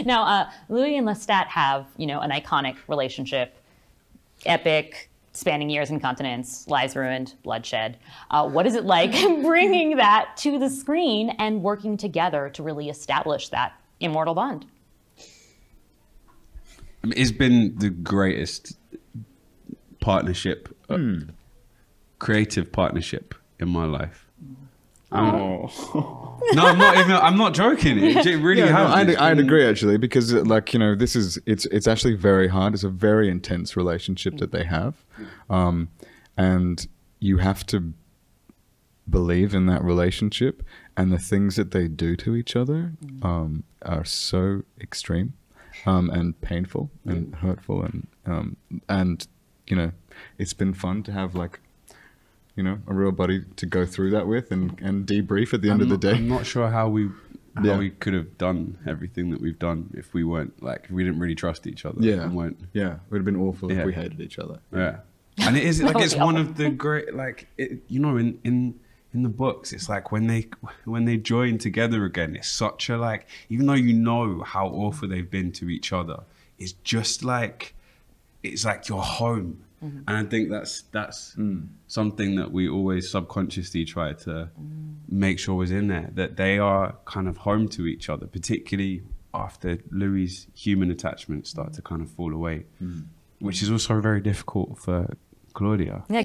Now, uh, Louis and Lestat have, you know, an iconic relationship, epic, spanning years and continents, lives ruined, bloodshed. Uh, what is it like bringing that to the screen and working together to really establish that immortal bond? I mean, it's been the greatest partnership, uh, creative partnership in my life. Oh. No, I'm not even. I'm not joking. It j- really Yeah, no. I'd, I'd been- agree actually because uh, like you know this is it's it's actually very hard. It's a very intense relationship that they have, um, and you have to believe in that relationship. And the things that they do to each other um, are so extreme um, and painful and hurtful and um, and you know it's been fun to have like you know a real buddy to go through that with and and debrief at the end I'm of the not- day. I'm not sure how we how Yeah. we could have done everything that we've done if we weren't like if we didn't really trust each other. Yeah. and weren't Yeah, it would have been awful Yeah. if we hated each other. Yeah, and it is like it's one of the great like it, you know in in in the books it's like when they when they join together again it's such a like even though you know how awful they've been to each other it's just like it's like your home. Mm-hmm. And I think that's that's something that we always subconsciously try to make sure was in there that they are kind of home to each other particularly after Louis' human attachments start mm-hmm. to kind of fall away mm-hmm. which is also very difficult for Claudia. Yeah,